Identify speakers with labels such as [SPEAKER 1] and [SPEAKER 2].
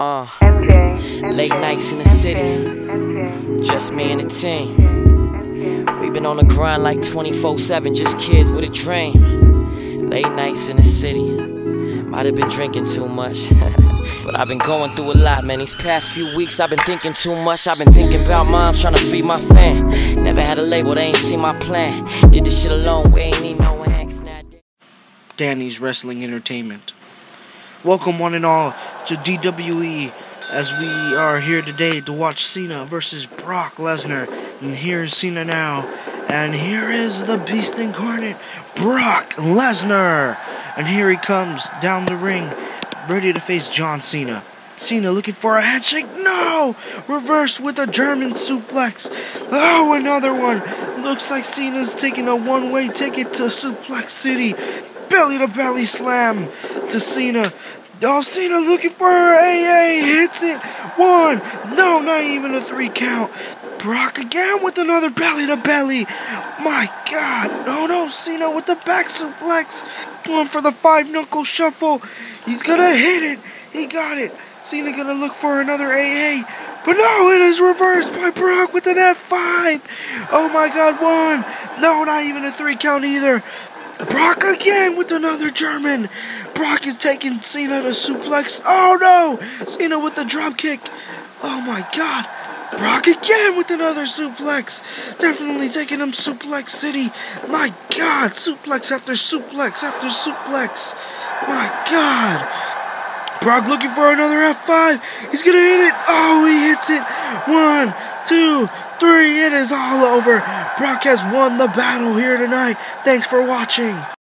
[SPEAKER 1] Uh,
[SPEAKER 2] MJ,
[SPEAKER 1] late nights in the city, just me and the team. We've been on the grind like 24 7, just kids with a dream. Late nights in the city, might have been drinking too much. but I've been going through a lot, man. These past few weeks, I've been thinking too much. I've been thinking about moms trying to feed my fan. Never had a label, they ain't seen my plan. Did this shit alone, we ain't need no. Now
[SPEAKER 3] Danny's Wrestling Entertainment. Welcome, one and all, to DWE as we are here today to watch Cena versus Brock Lesnar. And here's Cena now. And here is the Beast Incarnate, Brock Lesnar. And here he comes down the ring, ready to face John Cena. Cena looking for a handshake. No! Reversed with a German suplex. Oh, another one. Looks like Cena's taking a one way ticket to Suplex City. Belly to belly slam to Cena. Oh, Cena looking for her AA. Hits it. One. No, not even a three count. Brock again with another belly to belly. My God. No, no. Cena with the back suplex. Going for the five knuckle shuffle. He's going to hit it. He got it. Cena going to look for another AA. But no, it is reversed by Brock with an F5. Oh my God. One. No, not even a three count either. Brock again with another German. Brock is taking Cena to suplex. Oh no! Cena with the drop kick. Oh my god. Brock again with another suplex. Definitely taking him suplex city. My god. Suplex after suplex after suplex. My god. Brock looking for another F5. He's gonna hit it. Oh, he hits it. One, two, three. It is all over. Brock has won the battle here tonight. Thanks for watching.